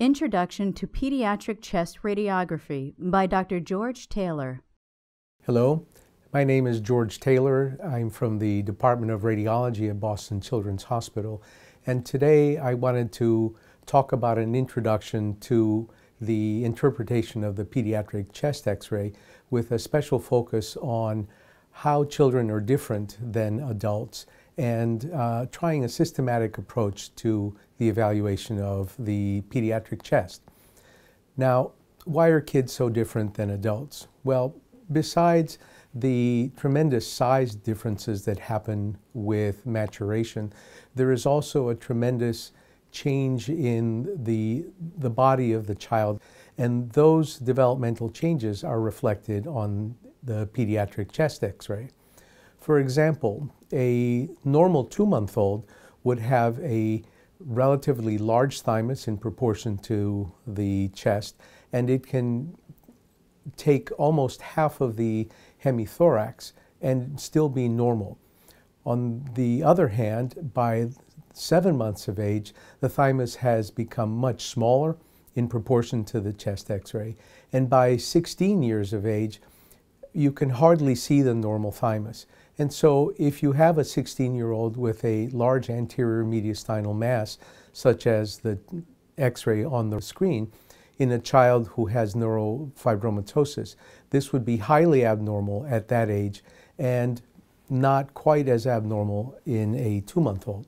Introduction to Pediatric Chest Radiography by Dr. George Taylor. Hello, my name is George Taylor. I'm from the Department of Radiology at Boston Children's Hospital. And today I wanted to talk about an introduction to the interpretation of the pediatric chest x ray with a special focus on how children are different than adults and uh, trying a systematic approach to the evaluation of the pediatric chest. Now, why are kids so different than adults? Well, besides the tremendous size differences that happen with maturation, there is also a tremendous change in the, the body of the child. And those developmental changes are reflected on the pediatric chest x ray. For example, a normal two month old would have a relatively large thymus in proportion to the chest, and it can take almost half of the hemithorax and still be normal. On the other hand, by seven months of age, the thymus has become much smaller in proportion to the chest x ray. And by 16 years of age, you can hardly see the normal thymus. And so, if you have a 16 year old with a large anterior mediastinal mass, such as the x ray on the screen, in a child who has neurofibromatosis, this would be highly abnormal at that age and not quite as abnormal in a two month old.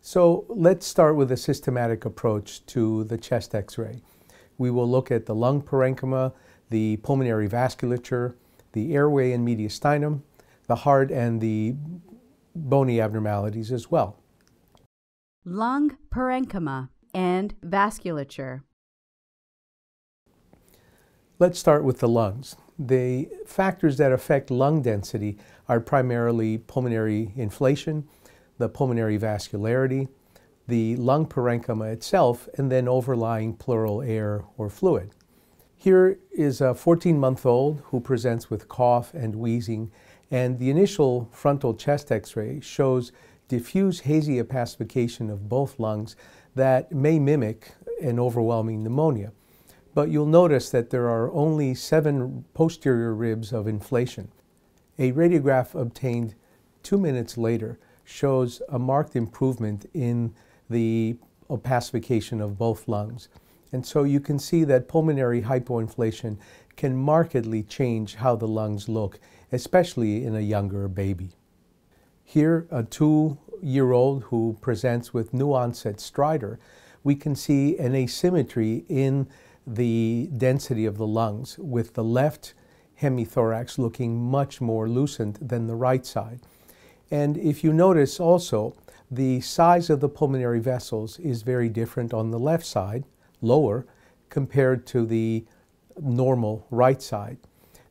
So let's start with a systematic approach to the chest x-ray. We will look at the lung parenchyma, the pulmonary vasculature, the airway and mediastinum, the heart, and the bony abnormalities as well. Lung parenchyma and vasculature. Let's start with the lungs. The factors that affect lung density are primarily pulmonary inflation, the pulmonary vascularity, the lung parenchyma itself, and then overlying pleural air or fluid. Here is a 14 month old who presents with cough and wheezing, and the initial frontal chest x ray shows diffuse hazy opacification of both lungs that may mimic an overwhelming pneumonia. But you'll notice that there are only seven posterior ribs of inflation. A radiograph obtained two minutes later shows a marked improvement in the opacification of both lungs. And so you can see that pulmonary hypoinflation can markedly change how the lungs look, especially in a younger baby. Here, a two year old who presents with new onset stridor, we can see an asymmetry in the density of the lungs, with the left hemithorax looking much more lucent than the right side. And if you notice also, the size of the pulmonary vessels is very different on the left side, lower, compared to the normal right side.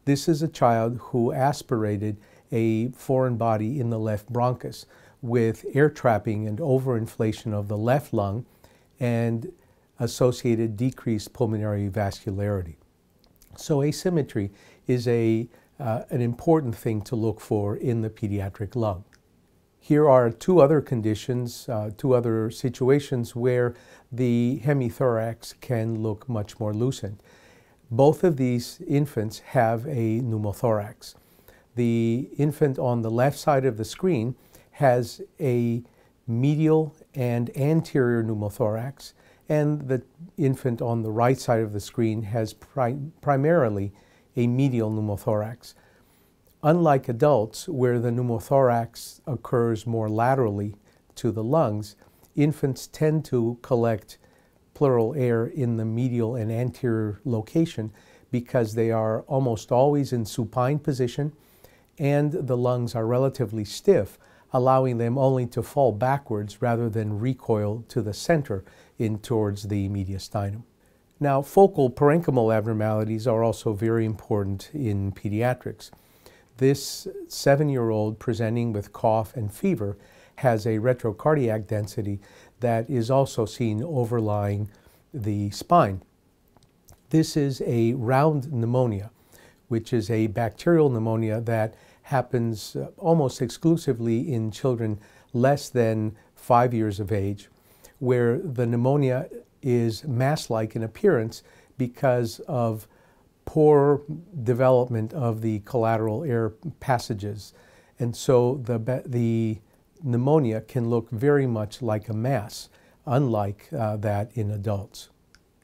This is a child who aspirated a foreign body in the left bronchus with air trapping and overinflation of the left lung and associated decreased pulmonary vascularity. So asymmetry is a, uh, an important thing to look for in the pediatric lung. Here are two other conditions, uh, two other situations where the hemithorax can look much more lucent. Both of these infants have a pneumothorax. The infant on the left side of the screen has a medial and anterior pneumothorax, and the infant on the right side of the screen has pri primarily a medial pneumothorax. Unlike adults, where the pneumothorax occurs more laterally to the lungs, infants tend to collect pleural air in the medial and anterior location because they are almost always in supine position and the lungs are relatively stiff, allowing them only to fall backwards rather than recoil to the center in towards the mediastinum. Now, focal parenchymal abnormalities are also very important in pediatrics. This seven-year-old presenting with cough and fever has a retrocardiac density that is also seen overlying the spine. This is a round pneumonia, which is a bacterial pneumonia that happens uh, almost exclusively in children less than five years of age, where the pneumonia is mass-like in appearance because of poor development of the collateral air passages. And so the, the pneumonia can look very much like a mass, unlike uh, that in adults.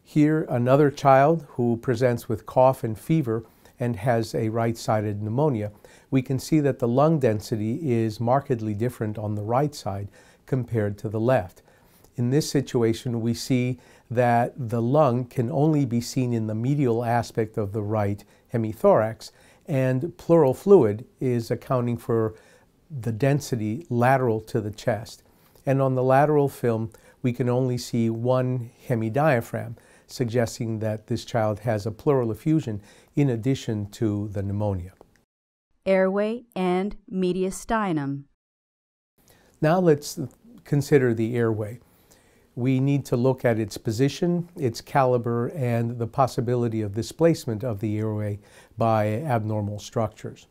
Here, another child who presents with cough and fever and has a right-sided pneumonia. We can see that the lung density is markedly different on the right side compared to the left. In this situation, we see that the lung can only be seen in the medial aspect of the right hemithorax, and pleural fluid is accounting for the density lateral to the chest. And on the lateral film, we can only see one hemidiaphragm, suggesting that this child has a pleural effusion in addition to the pneumonia. Airway and mediastinum. Now let's consider the airway we need to look at its position, its caliber, and the possibility of displacement of the airway by abnormal structures.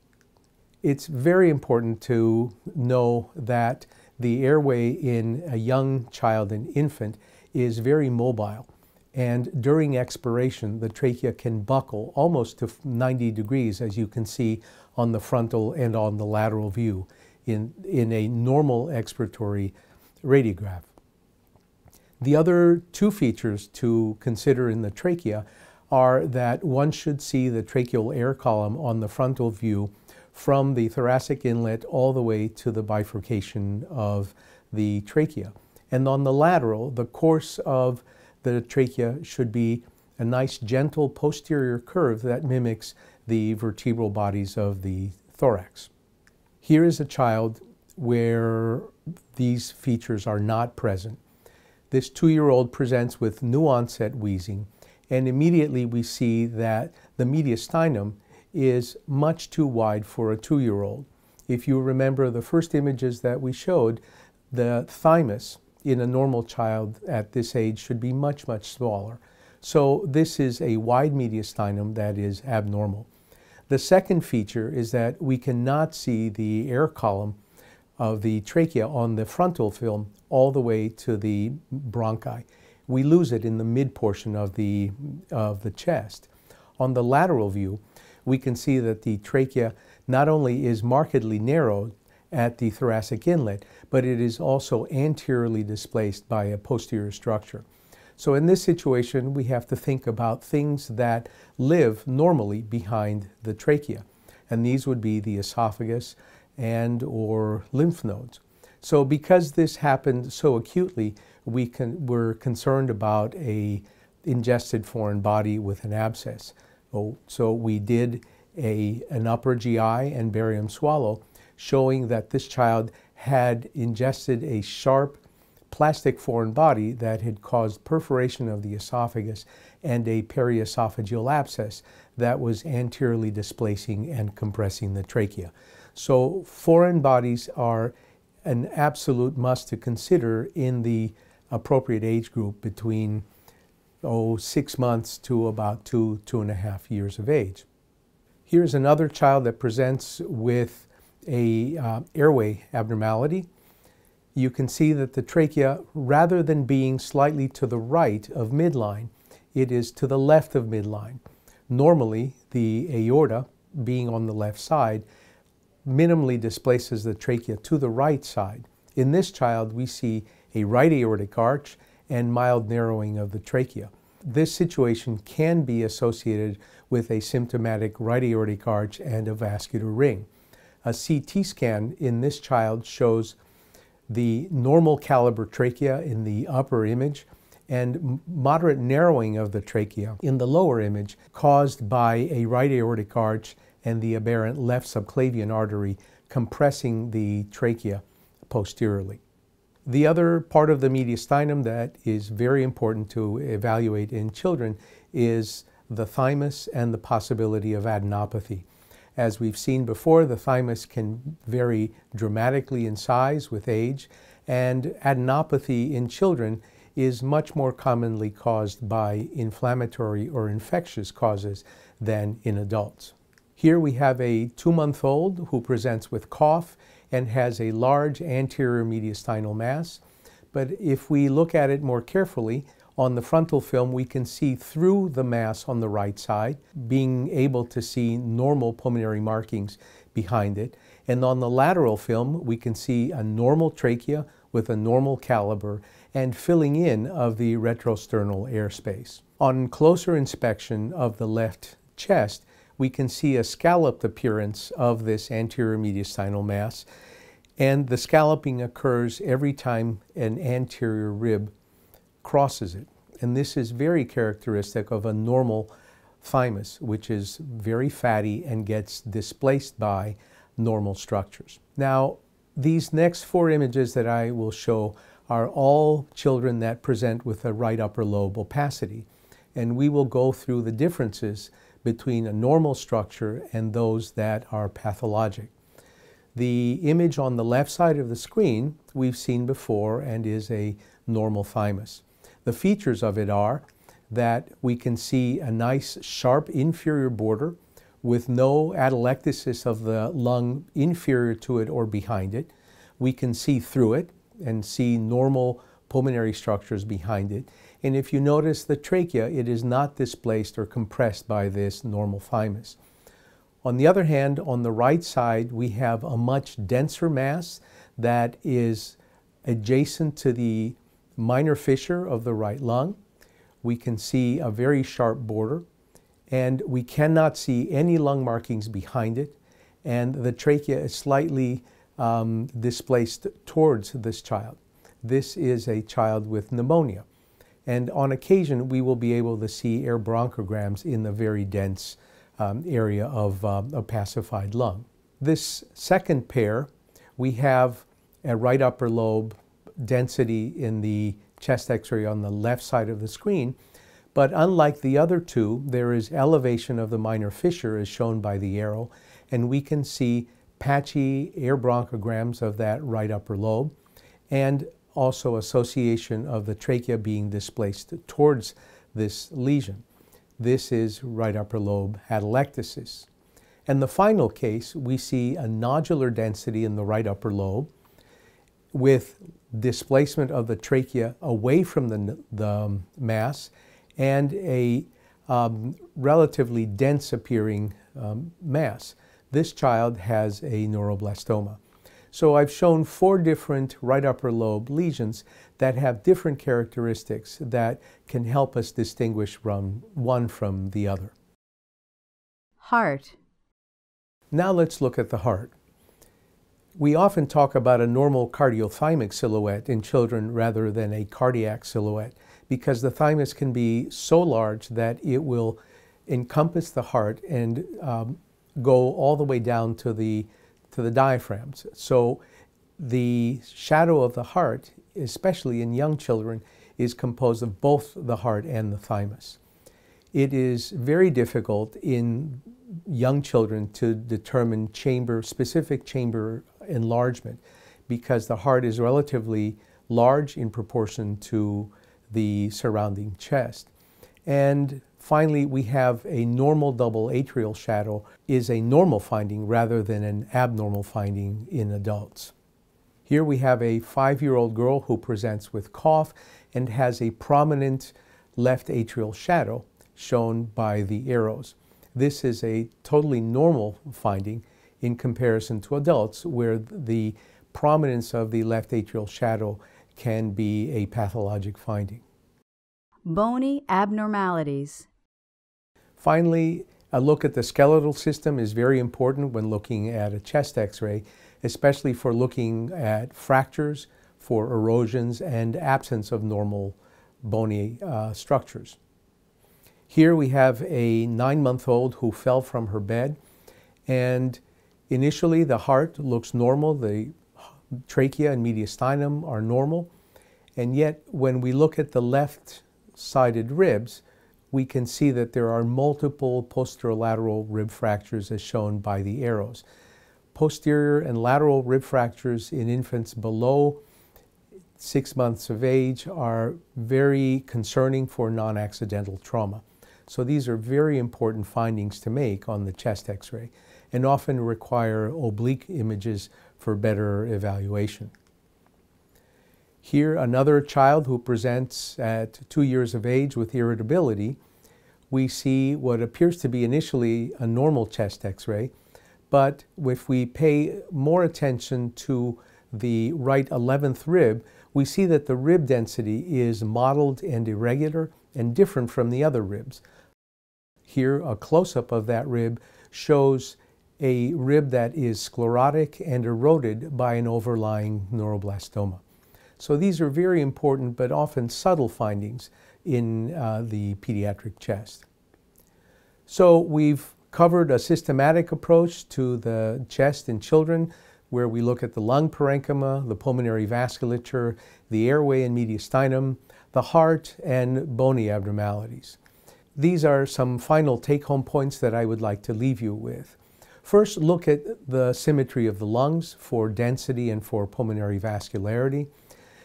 It's very important to know that the airway in a young child and infant is very mobile. And during expiration, the trachea can buckle almost to 90 degrees, as you can see on the frontal and on the lateral view in, in a normal expiratory radiograph. The other two features to consider in the trachea are that one should see the tracheal air column on the frontal view from the thoracic inlet all the way to the bifurcation of the trachea. And on the lateral, the course of the trachea should be a nice gentle posterior curve that mimics the vertebral bodies of the thorax. Here is a child where these features are not present. This two-year-old presents with new onset wheezing, and immediately we see that the mediastinum is much too wide for a two-year-old. If you remember the first images that we showed, the thymus in a normal child at this age should be much, much smaller. So this is a wide mediastinum that is abnormal. The second feature is that we cannot see the air column of the trachea on the frontal film all the way to the bronchi. We lose it in the mid portion of the, of the chest. On the lateral view, we can see that the trachea not only is markedly narrowed at the thoracic inlet, but it is also anteriorly displaced by a posterior structure. So in this situation, we have to think about things that live normally behind the trachea. And these would be the esophagus, and or lymph nodes. So because this happened so acutely, we can, were concerned about a ingested foreign body with an abscess. Oh, so we did a, an upper GI and barium swallow showing that this child had ingested a sharp plastic foreign body that had caused perforation of the esophagus and a periesophageal abscess that was anteriorly displacing and compressing the trachea. So foreign bodies are an absolute must to consider in the appropriate age group between oh, six months to about two, two and a half years of age. Here's another child that presents with a uh, airway abnormality. You can see that the trachea, rather than being slightly to the right of midline, it is to the left of midline. Normally, the aorta, being on the left side, minimally displaces the trachea to the right side. In this child, we see a right aortic arch and mild narrowing of the trachea. This situation can be associated with a symptomatic right aortic arch and a vascular ring. A CT scan in this child shows the normal caliber trachea in the upper image and moderate narrowing of the trachea in the lower image caused by a right aortic arch and the aberrant left subclavian artery compressing the trachea posteriorly. The other part of the mediastinum that is very important to evaluate in children is the thymus and the possibility of adenopathy. As we've seen before, the thymus can vary dramatically in size with age, and adenopathy in children is much more commonly caused by inflammatory or infectious causes than in adults. Here we have a two-month-old who presents with cough and has a large anterior mediastinal mass. But if we look at it more carefully, On the frontal film, we can see through the mass on the right side, being able to see normal pulmonary markings behind it. And on the lateral film, we can see a normal trachea with a normal caliber and filling in of the retrosternal airspace. On closer inspection of the left chest, we can see a scalloped appearance of this anterior mediastinal mass, and the scalloping occurs every time an anterior rib crosses it. And this is very characteristic of a normal thymus, which is very fatty and gets displaced by normal structures. Now, these next four images that I will show are all children that present with a right upper lobe opacity. And we will go through the differences between a normal structure and those that are pathologic. The image on the left side of the screen we've seen before and is a normal thymus. The features of it are that we can see a nice sharp inferior border with no atelectasis of the lung inferior to it or behind it. We can see through it and see normal pulmonary structures behind it. And if you notice the trachea, it is not displaced or compressed by this normal thymus. On the other hand, on the right side, we have a much denser mass that is adjacent to the minor fissure of the right lung. We can see a very sharp border, and we cannot see any lung markings behind it, and the trachea is slightly um, displaced towards this child. This is a child with pneumonia. And on occasion, we will be able to see air bronchograms in the very dense um, area of opacified lung. This second pair, we have a right upper lobe density in the chest x-ray on the left side of the screen. But unlike the other two, there is elevation of the minor fissure as shown by the arrow, and we can see patchy air bronchograms of that right upper lobe, and also association of the trachea being displaced towards this lesion. This is right upper lobe atelectasis. And the final case, we see a nodular density in the right upper lobe with displacement of the trachea away from the, the um, mass and a um, relatively dense appearing um, mass. This child has a neuroblastoma. So I've shown four different right upper lobe lesions that have different characteristics that can help us distinguish from one from the other. Heart. Now let's look at the heart. We often talk about a normal cardiothymic silhouette in children rather than a cardiac silhouette because the thymus can be so large that it will encompass the heart and um, go all the way down to the, to the diaphragms. So the shadow of the heart, especially in young children, is composed of both the heart and the thymus. It is very difficult in young children to determine chamber, specific chamber enlargement because the heart is relatively large in proportion to the surrounding chest. And finally, we have a normal double atrial shadow is a normal finding rather than an abnormal finding in adults. Here we have a five-year-old girl who presents with cough and has a prominent left atrial shadow shown by the arrows. This is a totally normal finding in comparison to adults where the prominence of the left atrial shadow can be a pathologic finding. Bony abnormalities. Finally, a look at the skeletal system is very important when looking at a chest x-ray, especially for looking at fractures, for erosions, and absence of normal bony uh, structures. Here we have a nine-month-old who fell from her bed, and initially the heart looks normal, the trachea and mediastinum are normal, and yet when we look at the left-sided ribs, we can see that there are multiple posterolateral rib fractures as shown by the arrows. Posterior and lateral rib fractures in infants below six months of age are very concerning for non-accidental trauma. So these are very important findings to make on the chest x-ray and often require oblique images for better evaluation. Here, another child who presents at two years of age with irritability. We see what appears to be initially a normal chest x ray, but if we pay more attention to the right 11th rib, we see that the rib density is mottled and irregular and different from the other ribs. Here, a close up of that rib shows a rib that is sclerotic and eroded by an overlying neuroblastoma. So these are very important but often subtle findings in uh, the pediatric chest. So we've covered a systematic approach to the chest in children where we look at the lung parenchyma, the pulmonary vasculature, the airway and mediastinum, the heart, and bony abnormalities. These are some final take home points that I would like to leave you with. First, look at the symmetry of the lungs for density and for pulmonary vascularity.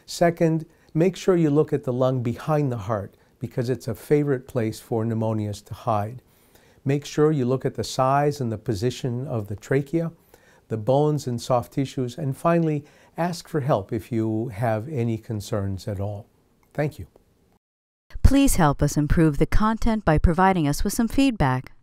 Second, make sure you look at the lung behind the heart because it's a favorite place for pneumonias to hide. Make sure you look at the size and the position of the trachea, the bones and soft tissues, and finally, ask for help if you have any concerns at all. Thank you. Please help us improve the content by providing us with some feedback.